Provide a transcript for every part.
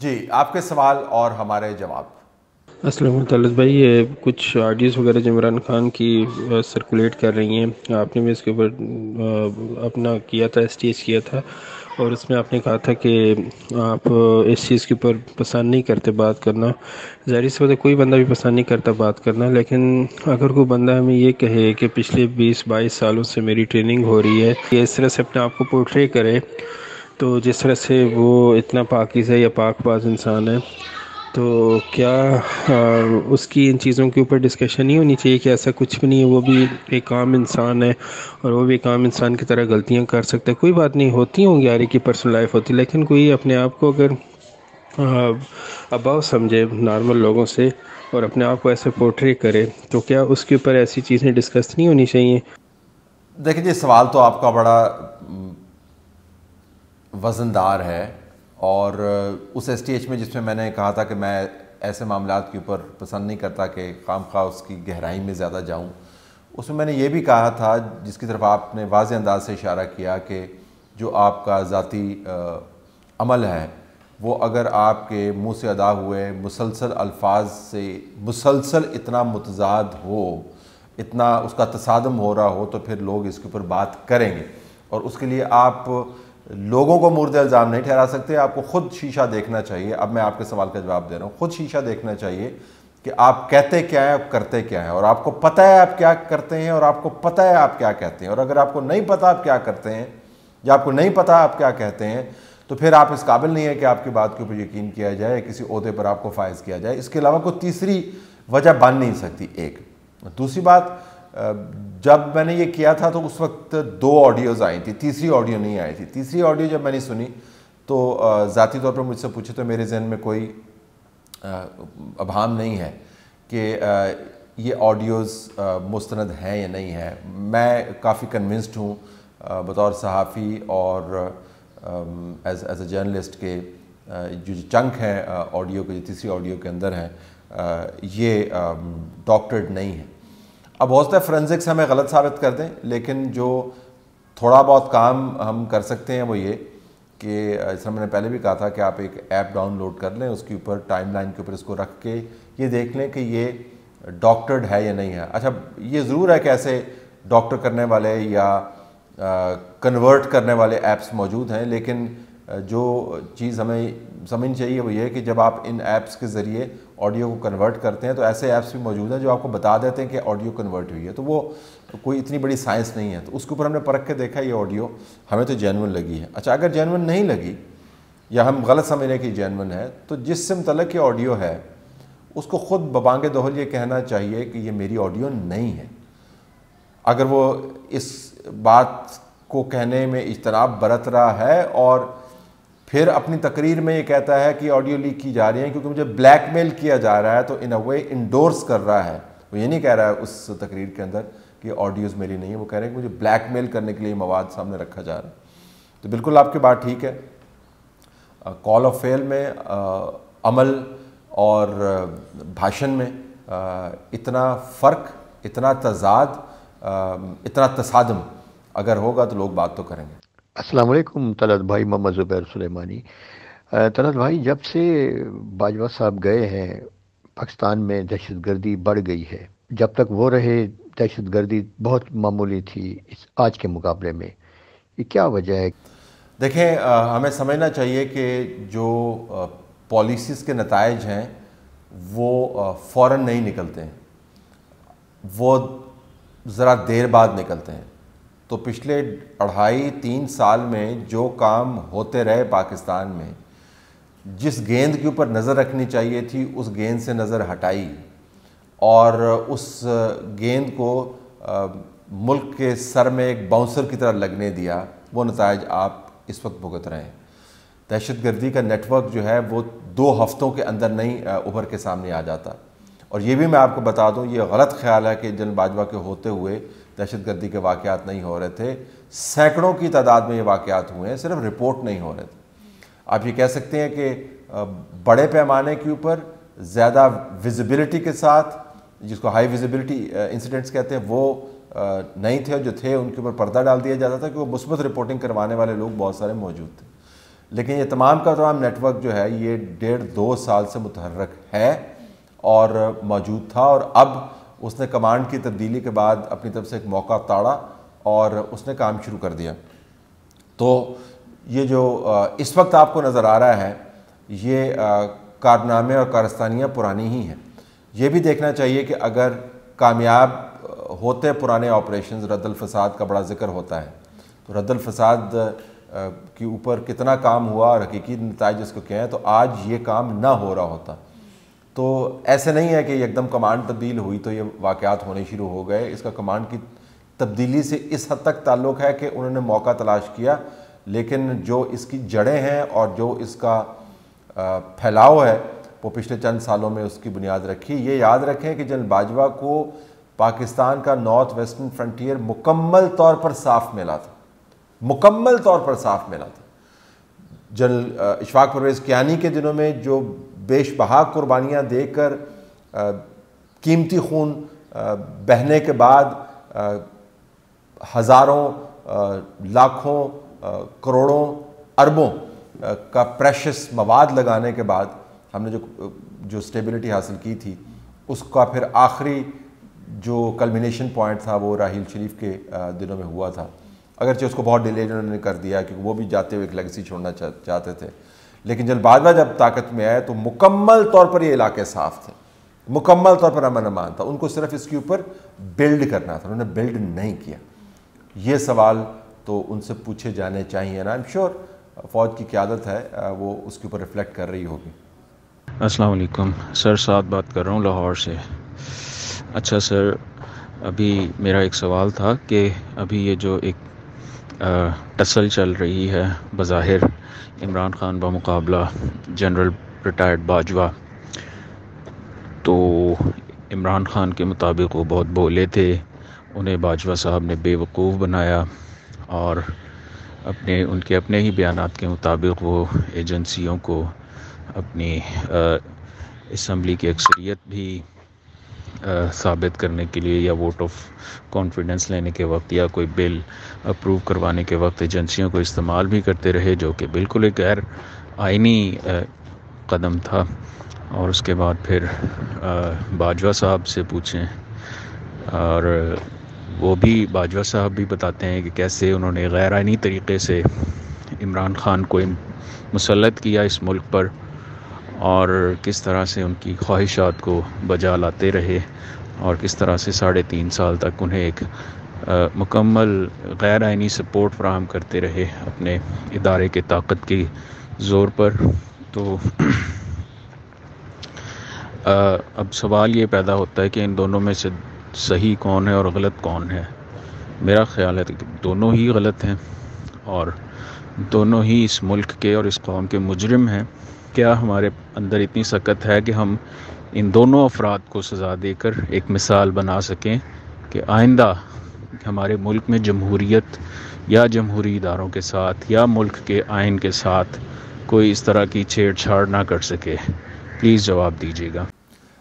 जी, आपके सवाल और हमारे जवाब। तलत भाई, ये कुछ आडियोज़ वगैरह जो इमरान खान की सर्कुलेट कर रही हैं। आपने भी इसके ऊपर अपना किया था स्टेज किया था, और उसमें आपने कहा था कि आप इस चीज़ के ऊपर पसंद नहीं करते बात करना। ज़ाहिर सी बात है, कोई बंदा भी पसंद नहीं करता बात करना, लेकिन अगर कोई बंदा हमें ये कहे कि पिछले 20-22 सालों से मेरी ट्रेनिंग हो रही है, कि इस तरह से अपने आप को पोर्ट्रे करे तो जिस तरह से वो इतना पाकिज़ है या पाकबाज इंसान है तो क्या आ, उसकी इन चीज़ों के ऊपर डिस्कशन नहीं होनी चाहिए कि ऐसा कुछ भी नहीं है वो भी एक आम इंसान है और वो भी एक आम इंसान की तरह गलतियाँ कर सकता है। कोई बात नहीं होती होंगी यार की पर्सनल लाइफ होती लेकिन कोई अपने आप को अगर अबाव समझे नॉर्मल लोगों से और अपने आप को ऐसे पोर्ट्रे करे तो क्या उसके ऊपर ऐसी चीज़ें डिस्कस नहीं होनी चाहिए? देखिए जी सवाल तो आपका बड़ा वज़नदार है और उस एच में जिसमें मैंने कहा था कि मैं ऐसे मामला के ऊपर पसंद नहीं करता कि खाम खा उसकी गहराई में ज़्यादा जाऊँ, उसमें मैंने ये भी कहा था, जिसकी तरफ़ आपने वाज अंदाज से इशारा किया कि जो आपका ज़ाती अमल है, वो अगर आपके मुँह से अदा हुए मुसलसल अल्फाज से मुसलसल इतना मतजाद हो, इतना उसका तसादम हो रहा हो तो फिर लोग इसके ऊपर बात करेंगे। और उसके लिए आप लोगों को मुर्द इल्ज़ाम नहीं ठहरा सकते, आपको खुद शीशा देखना चाहिए। अब मैं आपके सवाल का जवाब दे रहा हूँ। खुद शीशा देखना चाहिए कि आप कहते क्या हैं, आप करते क्या हैं। और आपको पता है आप क्या करते हैं और आपको पता है आप क्या कहते हैं। और अगर आपको नहीं पता आप क्या करते हैं या आपको नहीं पता आप क्या कहते हैं तो फिर आप इस काबिल नहीं है कि आपकी बात के ऊपर यकीन किया जाए या किसी अहदे पर आपको फायज किया जाए। इसके अलावा कोई तीसरी वजह बन नहीं सकती, एक। दूसरी बात जब मैंने ये किया था तो उस वक्त दो ऑडियोज़ आई थी, तीसरी ऑडियो नहीं आई थी। तीसरी ऑडियो जब मैंने सुनी तो ज़ाती तौर पर मुझसे पूछे तो मेरे जहन में कोई अभाम नहीं है कि ये ऑडियोज़ मुस्ंद हैं या नहीं है। मैं काफ़ी कन्विंस्ड हूँ बतौर सहाफ़ी और एज एज ए जर्नलिस्ट के जो जो चंक हैं ऑडियो के, जो तीसरी ऑडियो के अंदर हैं ये डॉक्टर्ड नहीं है। अब हो सकता है फ्रेंसिक्स हमें गलत साबित कर दें, लेकिन जो थोड़ा बहुत काम हम कर सकते हैं वो ये कि जैसा मैंने पहले भी कहा था कि आप एक ऐप डाउनलोड कर लें, उसके ऊपर टाइमलाइन के ऊपर इसको रख के ये देख लें कि ये डॉक्टर्ड है या नहीं है। अच्छा ये ज़रूर है कि ऐसे डॉक्टर करने वाले या कन्वर्ट करने वाले ऐप्स मौजूद हैं, लेकिन जो चीज़ हमें समझनी चाहिए वो ये कि जब आप इन ऐप्स के ज़रिए ऑडियो को कन्वर्ट करते हैं तो ऐसे ऐप्स भी मौजूद हैं जो आपको बता देते हैं कि ऑडियो कन्वर्ट हुई है। तो वो कोई इतनी बड़ी साइंस नहीं है। तो उसके ऊपर हमने परख के देखा ये ऑडियो हमें तो जैनवन लगी है। अच्छा अगर जैनवन नहीं लगी या हम गलत समझ रहे कि जैनवन है तो जिससे मतलब की ऑडियो है, उसको ख़ुद बबांग दोहल ये कहना चाहिए कि ये मेरी ऑडियो नहीं है। अगर वो इस बात को कहने में इजतराब बरत रहा है और फिर अपनी तकरीर में ये कहता है कि ऑडियो लीक की जा रही है क्योंकि मुझे ब्लैकमेल किया जा रहा है तो इन अ वे इंडोर्स कर रहा है। वो ये नहीं कह रहा है उस तकरीर के अंदर कि ऑडियोज़ मेरी नहीं है। वो कह रहे हैं कि मुझे ब्लैकमेल करने के लिए मवाद सामने रखा जा रहा है। तो बिल्कुल आपकी बात ठीक है। कॉल ऑफ़ फेल में आ, अमल और भाषण में आ, इतना फ़र्क इतना तजाद आ, इतना तसादम अगर होगा तो लोग बात तो करेंगे। असलकुम तलत भाई मोहम्मद ज़ुबैर सुलेमानी। तलत भाई जब से बाजवा साहब गए हैं पाकिस्तान में दहशत गर्दी बढ़ गई है। जब तक वो रहे दहशत गर्दी बहुत मामूली थी इस आज के मुकाबले में। ये क्या वजह है? देखें आ, हमें समझना चाहिए कि जो पॉलिसीज़ के नतज हैं वो फ़ौर नहीं निकलते हैं। वो ज़रा देर बाद निकलते हैं। तो पिछले अढ़ाई तीन साल में जो काम होते रहे पाकिस्तान में जिस गेंद के ऊपर नज़र रखनी चाहिए थी उस गेंद से नज़र हटाई और उस गेंद को आ, मुल्क के सर में एक बाउंसर की तरह लगने दिया वो नतज आप इस वक्त भुगत रहे हैं। दहशत गर्दी का नेटवर्क जो है वो दो हफ्तों के अंदर नहीं उभर के सामने आ जाता। और ये भी मैं आपको बता दूँ ये गलत ख्याल है कि जन बाजवा के होते हुए दहशत गर्दी के वाक़ात नहीं हो रहे थे। सैकड़ों की तादाद में ये वाक़ात हुए हैं, सिर्फ़ रिपोर्ट नहीं हो रहे थे। आप ये कह सकते हैं कि बड़े पैमाने के ऊपर ज़्यादा विजिबिलिटी के साथ, जिसको हाई विजिबिलिटी इंसिडेंट्स कहते हैं, वो नहीं थे जो थे, उनके ऊपर पर्दा डाल दिया जाता था कि वो मुस्बत रिपोर्टिंग करवाने वाले लोग बहुत सारे मौजूद थे। लेकिन ये तमाम का तमाम नेटवर्क जो है, ये डेढ़ दो साल से मुतहरक है और मौजूद था और अब उसने कमांड की तब्दीली के बाद अपनी तरफ़ से एक मौका ताड़ा और उसने काम शुरू कर दिया। तो ये जो इस वक्त आपको नज़र आ रहा है, ये कारनामे और कारस्तानियाँ पुरानी ही हैं। ये भी देखना चाहिए कि अगर कामयाब होते पुराने ऑपरेशन रद्दल फसाद का बड़ा ज़िक्र होता है। तो रद्दल फसाद के ऊपर कितना काम हुआ और हकीकी नतज इसको क्या है तो आज ये काम ना हो रहा होता। तो ऐसे नहीं है कि एकदम कमांड तब्दील हुई तो ये वाक़ात होने शुरू हो गए। इसका कमांड की तब्दीली से इस हद तक ताल्लुक़ है कि उन्होंने मौका तलाश किया, लेकिन जो इसकी जड़ें हैं और जो इसका फैलाव है, वो पिछले चंद सालों में उसकी बुनियाद रखी। ये याद रखें कि जनरल बाजवा को पाकिस्तान का नॉर्थ वेस्टर्न फ्रंटियर मुकम्मल तौर पर साफ़ मिला था। मुकम्मल तौर पर साफ़ मिला था। जनरल इशफाक परवेज़ कियानी के दिनों में जो बेशबहा कुर्बानियाँ देकर कीमती खून बहने के बाद हज़ारों लाखों करोड़ों अरबों का प्रेशस मवाद लगाने के बाद हमने जो जो स्टेबिलिटी हासिल की थी, उसका फिर आखिरी जो कल्मिनेशन पॉइंट था वो राहील शरीफ के दिनों में हुआ था। अगरचे उसको बहुत डिले उन्होंने कर दिया क्योंकि वो भी जाते हुए एक लेगेसी छोड़ना चाहते थे। लेकिन जब बाजवा जब ताकत में आए तो मुकम्मल तौर पर ये इलाके साफ़ थे। मुकम्मल तौर पर अमन अमान था। उनको सिर्फ़ इसके ऊपर बिल्ड करना था। उन्होंने बिल्ड नहीं किया। ये सवाल तो उनसे पूछे जाने चाहिए ना। आई एम श्योर फ़ौज की क्यादत है वो उसके ऊपर रिफ्लेक्ट कर रही होगी। अस्सलाम वालेकुम। सर, साथ बात कर रहा हूँ लाहौर से। अच्छा सर, अभी मेरा एक सवाल था कि अभी ये जो एक टसल चल रही है, बज़ाहिर इमरान ख़ान बमुकाबला जनरल रिटायर्ड बाजवा। तो इमरान ख़ान के मुताबिक वो बहुत बोले थे। उन्हें बाजवा साहब ने बेवकूफ़ बनाया और अपने, उनके अपने ही बयान के मुताबिक वो एजेंसियों को अपनी इसम्बली की अक्सरियत भी साबित करने के लिए या वोट ऑफ़ कॉन्फिडेंस लेने के वक्त या कोई बिल अप्रूव करवाने के वक्त एजेंसियों को इस्तेमाल भी करते रहे, जो कि बिल्कुल एक गैर आइनी कदम था। और उसके बाद फिर बाजवा साहब से पूछें। और वो भी, बाजवा साहब भी बताते हैं कि कैसे उन्होंने गैर आइनी तरीके से इमरान ख़ान को मुसलत किया इस मुल्क पर। और किस तरह से उनकी ख्वाहिशात को बजा लाते रहे और किस तरह से साढ़े तीन साल तक उन्हें एक मुकम्मल गैर आइनी सपोर्ट फ्राहम करते रहे अपने इदारे के ताकत के ज़ोर पर। तो आ, अब सवाल ये पैदा होता है कि इन दोनों में से सही कौन है और गलत कौन है? मेरा ख्याल है कि दोनों ही गलत हैं और दोनों ही इस मुल्क के और इस कौम के मुजरम हैं। क्या हमारे अंदर इतनी सकत है कि हम इन दोनों अफराद को सज़ा देकर एक मिसाल बना सकें कि आइंदा हमारे मुल्क में जमहूरीत या जमहूरी इदारों के साथ या मुल्क के आइन के साथ कोई इस तरह की छेड़छाड़ ना कर सके। प्लीज़ जवाब दीजिएगा।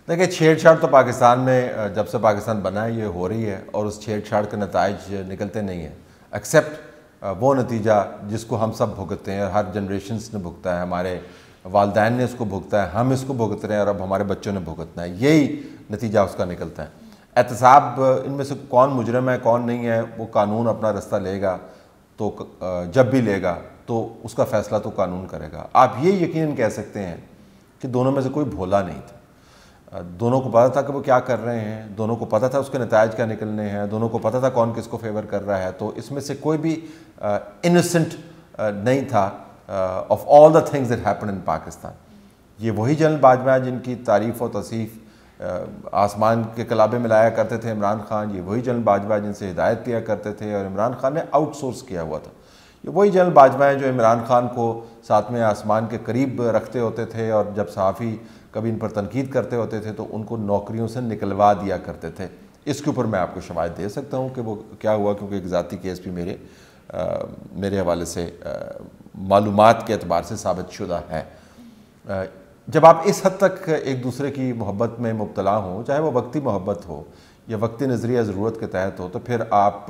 देखिए, छेड़छाड़ तो पाकिस्तान में जब से पाकिस्तान बना है, ये हो रही है और उस छेड़छाड़ के नतज निकलते नहीं हैं। एक्सेप्ट वो नतीजा जिसको हम सब भुगतते हैं हर जनरेशन ने भुगता है। हमारे वालदेन ने इसको भुगता है, हम इसको भुगत रहे हैं और अब हमारे बच्चों ने भुगतना है। यही नतीजा उसका निकलता है। एहतसाब, इनमें से कौन मुजरम है, कौन नहीं है, वो कानून अपना रास्ता लेगा तो जब भी लेगा तो उसका फ़ैसला तो कानून करेगा। आप ये यकीन कह सकते हैं कि दोनों में से कोई भोला नहीं था। दोनों को पता था कि वो क्या कर रहे हैं, दोनों को पता था उसके नतज क्या निकलने हैं, दोनों को पता था कौन किसको फेवर कर रहा है तो इसमें से कोई भी इनोसेंट नहीं था। Of all the things that happen in Pakistan ये वही जनरल बाजवा जिनकी तारीफ़ और तसीफ़ आसमान के कलाबे में लाया करते थे इमरान खान। ये वही जनरल बाजवा जिनसे हिदायत किया करते थे और इमरान खान ने आउटसोर्स किया हुआ था। ये वही जनरल बाजवा हैं जो इमरान खान को साथ में आसमान के करीब रखते होते थे और जब सहाफ़ी कभी इन पर तनकीद करते होते थे तो उनको नौकरियों से निकलवा दिया करते थे। इसके ऊपर मैं आपको शवायद दे सकता हूँ कि वो क्या हुआ क्योंकि एक ज़ाती केस भी मेरे आ, मेरे हवाले से मालूम के अतबार से साबित शुदा है। जब आप इस हद तक एक दूसरे की मोहब्बत में मुबतला हों, चाहे वो वक्ती मोहब्बत हो या वक्ती नज़रिया ज़रूरत के तहत हो तो फिर आप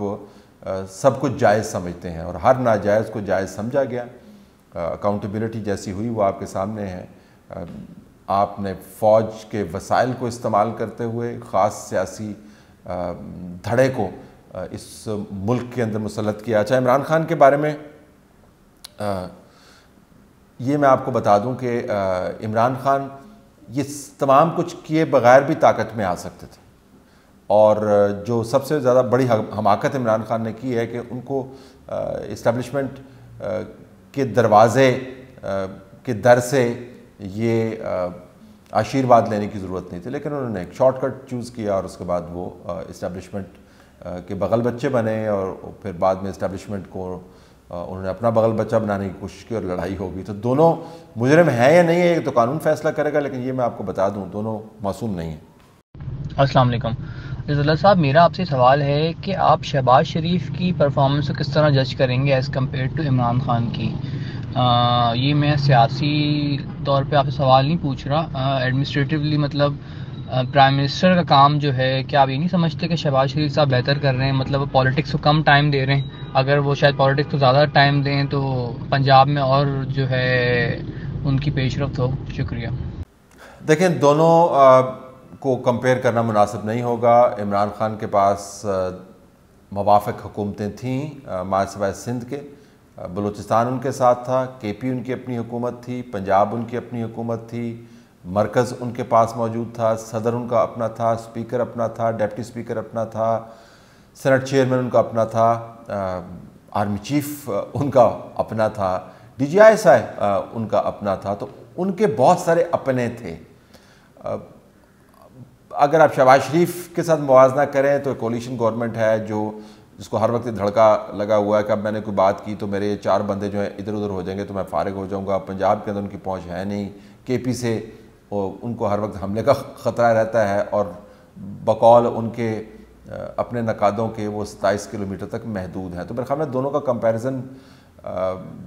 सब कुछ जायज़ समझते हैं और हर नाजायज़ को जायज़ समझा गया। अकाउंटेबिलिटी जैसी हुई वो आपके सामने है। आपने फ़ौज के वसाइल को इस्तेमाल करते हुए ख़ास सियासी धड़े को इस मुल्क के अंदर मुसलत किया। अच्छा इमरान खान के बारे में ये मैं आपको बता दूँ कि इमरान खान ये तमाम कुछ किए बगैर भी ताकत में आ सकते थे। और जो सबसे ज़्यादा बड़ी हमाकत इमरान खान ने की है कि उनको इस्टेब्लिशमेंट के दरवाज़े के दर से ये आशीर्वाद लेने की ज़रूरत नहीं थी। लेकिन उन्होंने एक शॉर्टकट चूज़ किया और उसके बाद वो इस्टेब्लिशमेंट के बगल बच्चे बने और फिर बाद में इस्टेब्लिशमेंट को उन्होंने अपना बगल बच्चा बनाने की कोशिश की और लड़ाई होगी तो दोनों मुजरम है या नहीं है तो कानून फैसला करेगा लेकिन ये मैं आपको बता दूँ दोनों मासूम नहीं हैं। अस्सलाम वालेकुम। साहब मेरा आपसे सवाल है कि आप शहबाज शरीफ की परफॉर्मेंस को किस तरह जज करेंगे as compare to Imran Khan की? आ, ये मैं सियासी तौर पे आपसे सवाल नहीं पूछ रहा। एडमिनिस्ट्रेटिवली मतलब प्राइम मिनिस्टर का काम जो है, क्या आप ये नहीं समझते कि शहबाज शरीफ साहब बेहतर कर रहे हैं? मतलब पॉलिटिक्स को कम टाइम दे रहे हैं। अगर वो शायद पॉलिटिक्स को ज़्यादा टाइम दें तो पंजाब में और जो है, उनकी पेशरफ हो। शुक्रिया। देखें दोनों को कंपेयर करना मुनासिब नहीं होगा। इमरान खान के पास मवाफ़ हुकूमतें थीं महासभा सिंध के। बलूचिस्तान उनके साथ था के पी उनकी अपनी हुकूमत थी, पंजाब उनकी अपनी हुकूमत थी। मरकज़ उनके पास मौजूद था, सदर उनका अपना था, स्पीकर अपना था, डेप्टी स्पीकर अपना था, सेनेट चेयरमैन उनका अपना था आर्मी चीफ उनका अपना था डी जी आई आई उनका अपना था। तो उनके बहुत सारे अपने थे। अगर आप शहबाज शरीफ के साथ मुवजना करें तो कोलिशन गवर्नमेंट है जो, जिसको हर वक्त धड़का लगा हुआ है कि अब मैंने कोई बात की तो मेरे चार बंदे जो हैं इधर उधर हो जाएँगे तो मैं फारिग हो जाऊँगा। पंजाब के अंदर उनकी पहुँच है नहीं। के पी से उनको हर वक्त हमले का ख़तरा रहता है और बकौल उनके अपने नकादों के वो सताईस किलोमीटर तक महदूद हैं। तो मेरे ख्याल में दोनों का कंपेरिजन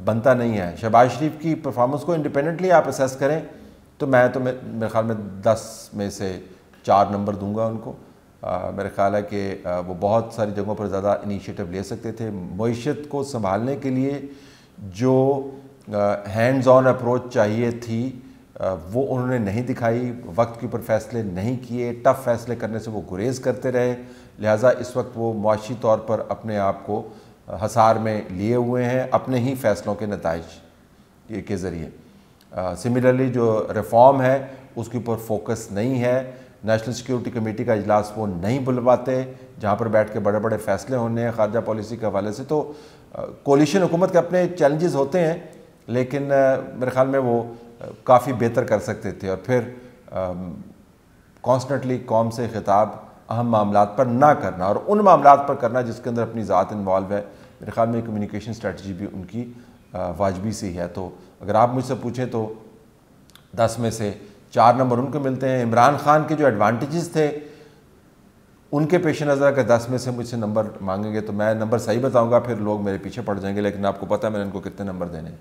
बनता नहीं है। शहबाज शरीफ की परफॉर्मेंस को इंडिपेंडेंटली आप असेस करें तो मैं तो मेरे ख्याल में दस में से चार नंबर दूँगा उनको। आ, मेरा ख्याल है कि वो बहुत सारी जगहों पर ज़्यादा इनिशिएटिव ले सकते थे। मीशत को संभालने के लिए जो हैंड्स ऑन अप्रोच चाहिए थी वो उन्होंने नहीं दिखाई, वक्त के ऊपर फैसले नहीं किए, टफ़ फैसले करने से वो गुरेज करते रहे। लिहाजा इस वक्त वो मुआशी तौर पर अपने आप को हसार में लिए हुए हैं, अपने ही फैसलों के नतज के ज़रिए। सिमिलरली जो रिफॉर्म है, उसके ऊपर फोकस नहीं है। नेशनल सिक्योरिटी कमेटी का इजलास वो नहीं बुलवाते, जहाँ पर बैठ के बड़े बड़े फैसले होने हैं खारजा पॉलिसी के हवाले से। तो कोलिशन हुकूमत के अपने चैलेंजेस होते हैं, लेकिन मेरे ख्याल में वो काफ़ी बेहतर कर सकते थे और फिर कॉन्स्टेंटली कौम से खिताब अहम मामला पर ना करना और उन मामला पर करना जिसके अंदर अपनी ज़ात इन्वॉल्व है। मेरे ख्याल में कम्युनिकेशन स्ट्रेटजी भी उनकी वाजबी सी है। तो अगर आप मुझसे पूछें तो दस में से चार नंबर उनको मिलते हैं। इमरान खान के जो एडवांटेजेस थे, उनके पेश नज़र अगर दस में से मुझसे नंबर मांगेंगे तो मैं नंबर सही बताऊँगा, फिर लोग मेरे पीछे पड़ जाएँगे, लेकिन आपको पता है मैंने इनको कितने नंबर देने हैं।